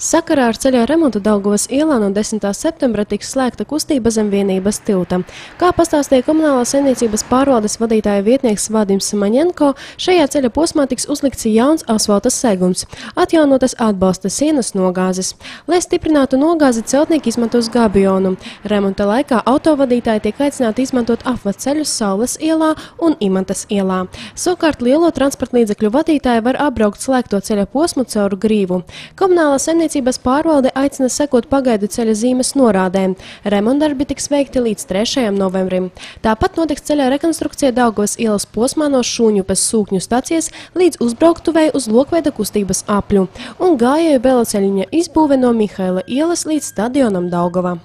Sakarā ar ceļa remontu Daugavas ielā no 10. septembra tiks slēgta kustība zem vienības tilta. Kā pastāstīja komunālās saimniecības pārvaldes vadītāja vietnieks Vadims Maņenko, šajā ceļa posmā tiks uzlikts jauns asfalta segums, atjaunotas atbalsta sienas nogāzes. Lai stiprinātu nogāzi, celtnieki izmantos gabionu. Remonta laikā autovadītāji tiek aicināti izmantot apveceļus Saules ielā un Imantas ielā. Savukārt lielo transporta līdzekļu vadītāji var apbraukt slēgto ceļa posmu caur grīvu. Komunālā Saimniecības pārvalde aicina sekot pagaidu ceļa zīmes norādēm. Remontdarbi tiks veikti līdz 3. novembrim. Tāpat notiks ceļa rekonstrukcija Daugavas ielas posmā no Šūņupes sūkņu stacijas līdz uzbrauktuvei uz lokveida kustības apļu un gājēju veloceļiņa izbūve no Mihaila ielas līdz stadionam Daugava.